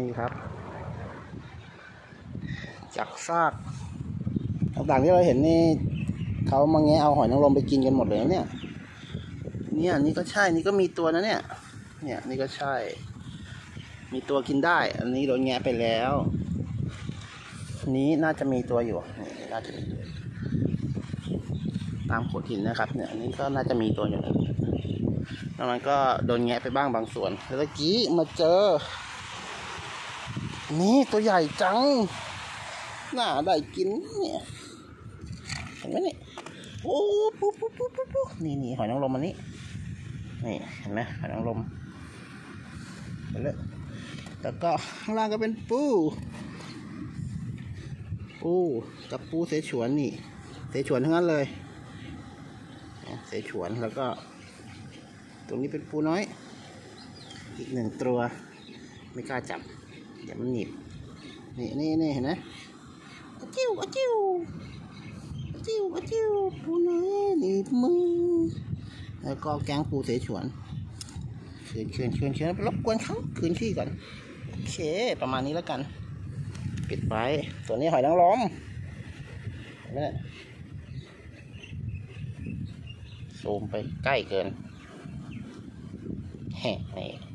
นี่ครับ จากซากต่างๆที่เราเห็นนี่เขามาแงะเอาหอยนางรมไปกินกันหมดเลยเนี่ย เนี่ยนี่ก็ใช่นี่ก็มีตัวนะเนี่ย เนี่ยนี่ก็ใช่ มีตัวกินได้ อันนี้โดนแงะไปแล้ว นี้น่าจะมีตัวอยู่นี่น่าจะมีตัวตามโขดหินนะครับ เนี่ยอันนี้ก็น่าจะมีตัวอยู่นะแล้วมันก็โดนแงะไปบ้างบางส่วน แล้วเมื่อกี้มาเจอ นี่ตัวใหญ่จังน่าได้กินเนี่ยเห็นไหมเนี่ยโอ้ปุ๊บปุ๊บปุ๊บปุ๊บปุ๊บนี่นี่หอยนางรมอันนี้ นี่เห็นไหมหอยนางรมไปเลยแล้วก็ข้างล่างก็เป็นปู ปูกับปูเสฉวนนี่เสฉวนทั้งนั้นเลยเสฉวนแล้วก็ ตรงนี้เป็นปูน้อย อีกหนึ่งตัว ไม่กล้าจับ เดี๋ยวมันหนีบนี่นี่นี่เห็นไหมอจิ้วอจิ้วอจิ้วอจิ้วปูน้อยหนีบมือแล้วก็แกงปูเสฉวนเชิญเชิญเชิญเชิญไปรบกวนเขาคืนที่ก่อนโอเค ประมาณนี้แล้วกันปิดไว้ตัวนี้หอยนางรมเห็นไหมเนี่ยซูมไปใกล้เกินแฮ่นี่